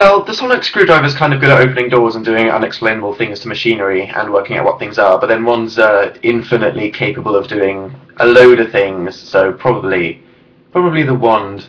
Well, the sonic screwdriver is kind of good at opening doors and doing unexplainable things to machinery and working out what things are, but then one's uh, infinitely capable of doing a load of things, so probably, probably the wand